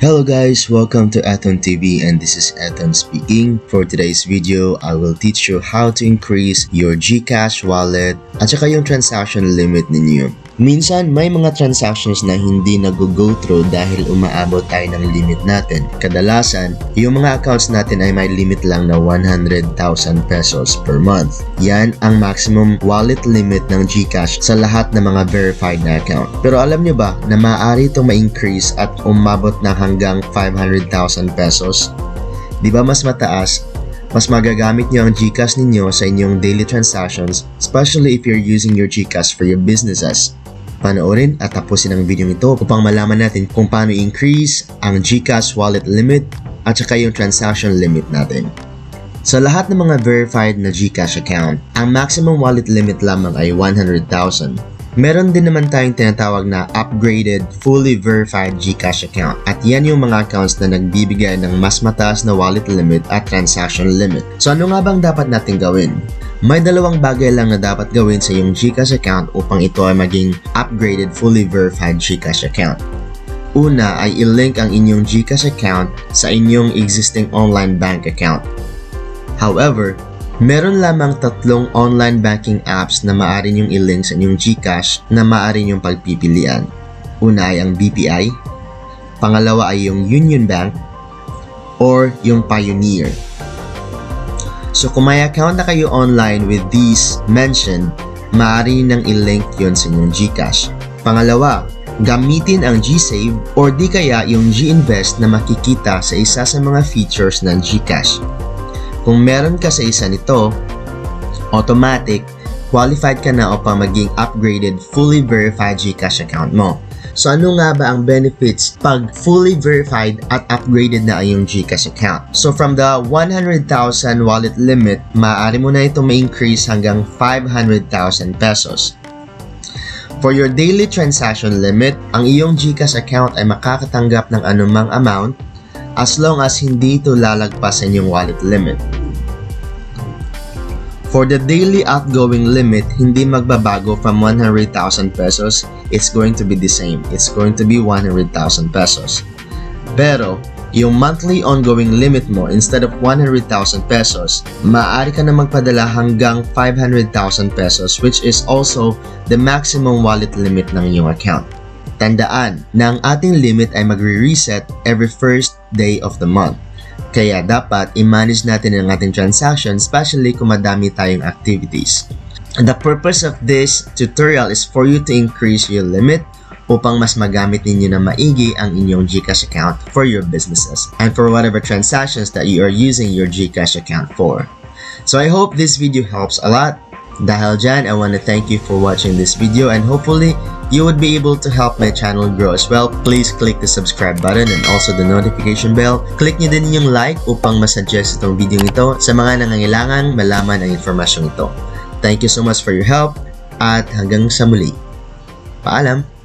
Hello guys, welcome to Atom TV and this is Atom speaking. For today's video, I will teach you how to increase your GCash wallet at saka yung transaction limit ninyo. Minsan, may mga transactions na hindi nag-go through dahil umaabot tayo ng limit natin. Kadalasan, yung mga accounts natin ay may limit lang na 100,000 pesos per month. Yan ang maximum wallet limit ng GCash sa lahat ng mga verified na account. Pero alam nyo ba na maaari itong ma-increase at umabot na hanggang 500,000 pesos? Di ba mas mataas mas magagamit nyo ang GCash ninyo sa inyong daily transactions, especially if you're using your GCash for your businesses. Panoorin at tapusin ang video ito upang malaman natin kung paano increase ang GCash wallet limit at saka yung transaction limit natin. Sa lahat ng mga verified na GCash account, ang maximum wallet limit lamang ay 100,000. Meron din naman tayong tinatawag na upgraded, fully verified GCash account at yan yung mga accounts na nagbibigay ng mas mataas na wallet limit at transaction limit. So ano nga bang dapat natin gawin? May dalawang bagay lang na dapat gawin sa iyong GCash account upang ito ay maging upgraded fully verified GCash account. Una ay i-link ang inyong GCash account sa inyong existing online bank account. However, meron lamang tatlong online banking apps na maaari niyong i-link sa inyong GCash na maaari niyong pagpipilian. Una ay ang BPI, pangalawa ay yung Union Bank, or yung Pioneer. So kung may account na kayo online with these mentioned, maaari nang i-link yon sa inyong GCash. Pangalawa, gamitin ang GSave or di kaya yung GInvest na makikita sa isa sa mga features ng GCash. Kung meron ka sa isa nito, automatic, qualified ka na upang maging upgraded fully verified GCash account mo. So ano nga ba ang benefits pag fully verified at upgraded na ang iyong GCash account? So from the 100,000 wallet limit, maaari mo na ito ma-increase hanggang 500,000 pesos. For your daily transaction limit, ang iyong GCash account ay makakatanggap ng anumang amount as long as hindi ito lalagpas sa inyong wallet limit. For the daily outgoing limit, hindi magbabago from 100,000 pesos. It's going to be the same. It's going to be 100,000 pesos. Pero, yung monthly ongoing limit mo, instead of 100,000 pesos, maaari ka na magpadala hanggang 500,000 pesos which is also the maximum wallet limit ng iyong account. Tandaan na ang ating limit ay magre-reset every first day of the month. Kaya dapat i-manage natin ang ating transaction especially kung madami tayong activities. The purpose of this tutorial is for you to increase your limit upang mas magamit ninyo na maigi ang inyong GCash account for your businesses and for whatever transactions that you are using your GCash account for. So I hope this video helps a lot. Dahil dyan, I want to thank you for watching this video and hopefully you would be able to help my channel grow as well. Please click the subscribe button and also the notification bell. Click nyo din yung like upang masuggest itong video ito sa mga nangangailangan malaman ang informasyon ito. Thank you so much for your help at hanggang sa muli. Paalam!